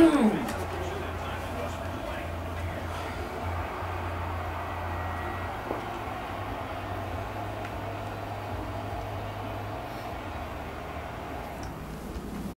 Boom!